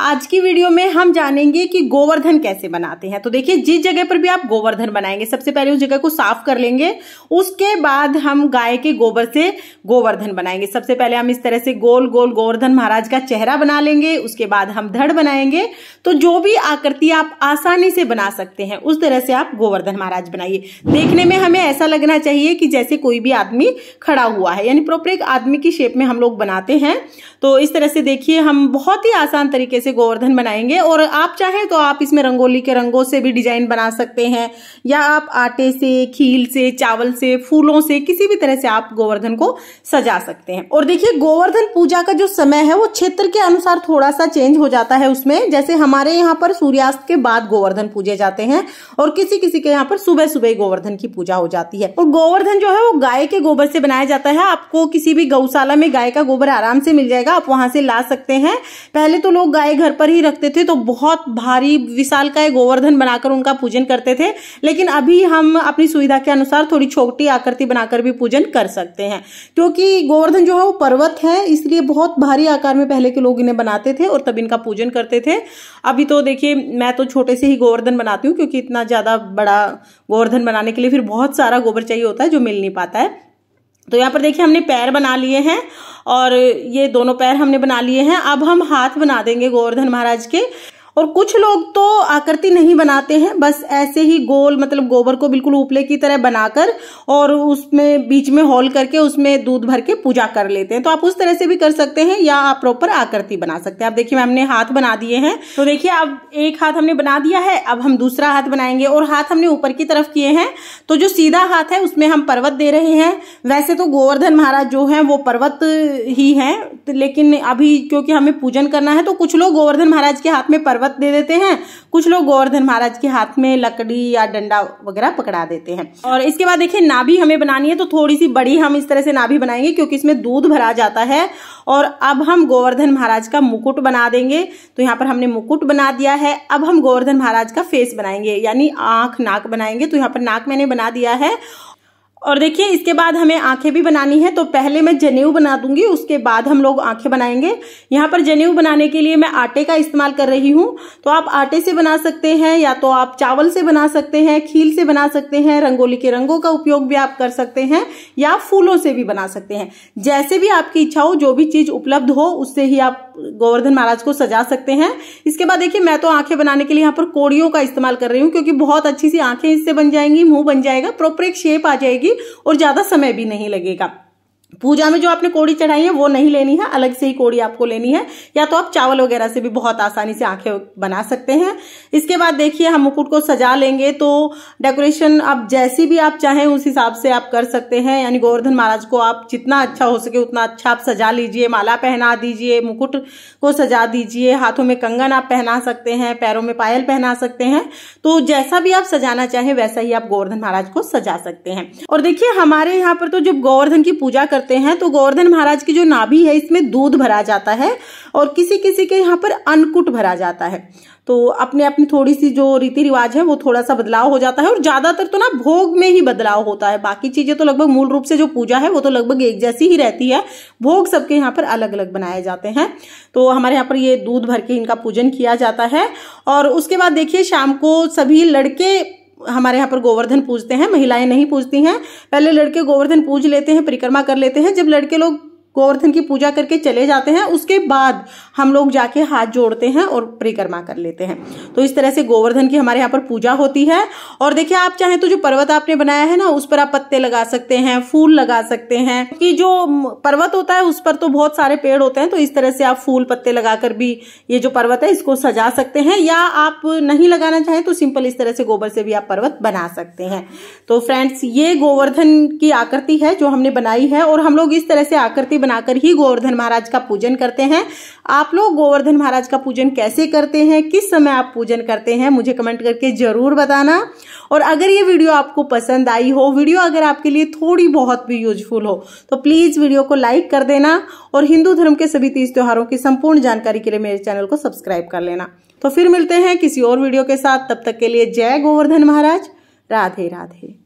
आज की वीडियो में हम जानेंगे कि गोवर्धन कैसे बनाते हैं। तो देखिए, जिस जगह पर भी आप गोवर्धन बनाएँगे, सबसे पहले उस जगह को साफ़ कर लेंगे। उसके बाद हम गाय के गोबर से गोवर्धन बनाएँगे। सबसे पहले हम इस तरह से गोल गोल गोवर्धन महाराज का चेहरा बना लेंगे। उसके बाद हम धड़ बनाएँगे। तो जो भी आकृति आप आसानी से बना सकते हैं, उस तरह से आप गोवर्धन महाराज बनाइए। देखने में हमें ऐसा लगना चाहिए कि जैसे कोई भी आदमी खड़ा हुआ है, यानी प्रॉपर एक आदमी की शेप में हम लोग बनाते हैं। तो इस तरह से देखिए, हम बहुत ही आसान तरीके से गोवर्धन बनाएँगे। और आप चाहें तो आप इसमें रंगोली के रंगों से भी डिज़ाइन बना सकते हैं, या आप आटे से, खील से, चावल से, फूलों से, किसी भी तरह से आप गोवर्धन को सजा सकते हैं। और देखिए, गोवर्धन पूजा का जो समय है, वो क्षेत्र के अनुसार थोड़ा सा चेंज हो जाता है उसमें। जैसे हमारे यहाँ पर सूर्यास्त के बाद गोवर्धन पूजे जाते हैं, और किसी किसी के यहाँ पर सुबह सुबह गोवर्धन की पूजा हो जाती है। और गोवर्धन जो है, वो गाय के गोबर से बनाया जाता है। आपको किसी भी गौशाला में गाय का गोबर आराम से मिल जाएगा, आप वहाँ से ला सकते हैं। पहले तो लोग गाय घर पर ही रखते थे तो बहुत भारी विशाल का गोवर्धन बनाकर उनका पूजन करते थे। लेकिन अभी हम अपनी सुविधा के अनुसार थोड़ी छोटी आकृति बनाकर भी पूजन कर सकते हैं। क्योंकि गोवर्धन जो है, वो पर्वत है, इसलिए बहुत भारी आकार में पहले के लोग इन्हें बनाते थे और तब इनका पूजन करते थे। अभी तो देखिए, मैं तो छोटे से ही गोवर्धन बनाती हूँ, क्योंकि इतना ज़्यादा बड़ा गोवर्धन बनाने के लिए फिर बहुत सारा गोबर चाहिए होता है जो मिल नहीं पाता है। तो यहाँ पर देखिए, हमने पैर बना लिए हैं और ये दोनों पैर हमने बना लिए हैं। अब हम हाथ बना देंगे गोवर्धन महाराज के। और कुछ लोग तो आकृति नहीं बनाते हैं, बस ऐसे ही गोल मतलब गोबर को बिल्कुल उपले की तरह बनाकर और उसमें, बीच में होल करके उसमें दूध भर के पूजा कर लेते हैं। तो आप उस तरह से भी कर सकते हैं या आप प्रॉपर आकृति बना सकते हैं। अब देखिए हमने हाथ बना दिए हैं। तो देखिए, अब एक हाथ हमने बना दिया है, अब हम दूसरा हाथ बनाएँगे और हाथ हमने ऊपर की तरफ़ किए हैं। तो जो सीधा हाथ है, उसमें हम पर्वत दे रहे हैं। वैसे तो गोवर्धन महाराज जो है, वो पर्वत ही है, लेकिन अभी क्योंकि हमें पूजन करना है तो कुछ लोग गोवर्धन महाराज के हाथ में पर्वत पर्वत दे देते हैं। कुछ लोग गोवर्धन महाराज के हाथ में लकड़ी या डंडा वगैरह पकड़ा देते हैं। और इसके बाद देखिए, नाभि हमें बनानी है तो थोड़ी सी बड़ी हम इस तरह से नाभि बनाएँगे, क्योंकि इसमें दूध भरा जाता है। और अब हम गोवर्धन महाराज का मुकुट बना देंगे। तो यहाँ पर हमने मुकुट बना दिया है। अब हम गोवर्धन महाराज का फेस बनाएँगे, यानी आँख नाक बनाएँगे। तो यहाँ पर नाक मैंने बना दिया है। और देखिए, इसके बाद हमें आँखें भी बनानी है तो पहले मैं जनेऊ बना दूँगी, उसके बाद हम लोग आँखें बनाएँगे। यहाँ पर जनेऊ बनाने के लिए मैं आटे का इस्तेमाल कर रही हूँ। तो आप आटे से बना सकते हैं, या तो आप चावल से बना सकते हैं खील से बना सकते हैं, रंगोली के रंगों का उपयोग भी आप कर सकते हैं, या फूलों से भी बना सकते हैं। जैसे भी आपकी इच्छा हो, जो भी चीज़ उपलब्ध हो, उससे ही आप गोवर्धन महाराज को सजा सकते हैं। इसके बाद देखिए, मैं तो आँखें बनाने के लिए यहाँ पर कोड़ियों का इस्तेमाल कर रही हूँ, क्योंकि बहुत अच्छी सी आँखें इससे बन जाएँगी, मुँह बन जाएगा प्रॉपर एक शेप आ जाएगी और ज़्यादा समय भी नहीं लगेगा। पूजा में जो आपने कोड़ी चढ़ाई है, वो नहीं लेनी है, अलग से ही कोड़ी आपको लेनी है, या तो आप चावल वगैरह से भी बहुत आसानी से आँखें बना सकते हैं। इसके बाद देखिए, हम मुकुट को सजा लेंगे तो डेकोरेशन आप जैसी भी आप चाहें, उस हिसाब से आप कर सकते हैं। यानी गोवर्धन महाराज को आप जितना अच्छा हो सके, उतना अच्छा आप सजा लीजिए, माला पहना दीजिए, मुकुट को सजा दीजिए, हाथों में कंगन आप पहना सकते हैं, पैरों में पायल पहना सकते हैं। तो जैसा भी आप सजाना चाहें, वैसा ही आप गोवर्धन महाराज को सजा सकते हैं। और देखिए, हमारे यहाँ पर तो जब गोवर्धन की पूजा करते करते हैं तो गोवर्धन महाराज की जो नाभि है, इसमें दूध भरा जाता है और किसी किसी के यहाँ पर अन्नकूट भरा जाता है। तो अपने अपनी थोड़ी सी जो रीति रिवाज है, वो थोड़ा सा बदलाव हो जाता है और ज़्यादातर तो ना भोग में ही बदलाव होता है। बाकी चीज़ें तो लगभग मूल रूप से जो पूजा है, वो तो लगभग एक जैसी ही रहती है। भोग सबके यहाँ पर अलग अलग बनाए जाते हैं। तो हमारे यहाँ पर ये दूध भर के इनका पूजन किया जाता है। और उसके बाद देखिए, शाम को सभी लड़के हमारे यहाँ पर गोवर्धन पूजते हैं, महिलाएँ नहीं पूजती हैं। पहले लड़के गोवर्धन पूज लेते हैं, परिक्रमा कर लेते हैं। जब लड़के लोग गोवर्धन की पूजा करके चले जाते हैं, उसके बाद हम लोग जाके हाथ जोड़ते हैं और परिक्रमा कर लेते हैं। तो इस तरह से गोवर्धन की हमारे यहाँ पर पूजा होती है। और देखिए, आप चाहें तो जो पर्वत आपने बनाया है ना, उस पर आप पत्ते लगा सकते हैं, फूल लगा सकते हैं। कि जो पर्वत होता है, उस पर तो बहुत सारे पेड़ होते हैं तो इस तरह से आप फूल पत्ते लगाकर भी ये जो पर्वत है, इसको सजा सकते हैं। या आप नहीं लगाना चाहें तो सिंपल इस तरह से गोबर से भी आप पर्वत बना सकते हैं। तो फ्रेंड्स, ये गोवर्धन की आकृति है जो हमने बनाई है, और हम लोग इस तरह से आकृति बनाकर ही गोवर्धन महाराज का पूजन करते हैं। आप लोग गोवर्धन महाराज का पूजन कैसे करते हैं? किस समय आप पूजन करते हैं? मुझे कमेंट करके ज़रूर बताना। और अगर ये वीडियो आपको पसंद आई हो, वीडियो अगर आपके लिए थोड़ी बहुत भी यूजफुल हो तो प्लीज़ वीडियो को लाइक कर देना और हिंदू धर्म के सभी तीज त्योहारों की संपूर्ण जानकारी के लिए मेरे चैनल को सब्सक्राइब कर लेना। तो फिर मिलते हैं किसी और वीडियो के साथ। तब तक के लिए जय गोवर्धन महाराज। राधे राधे।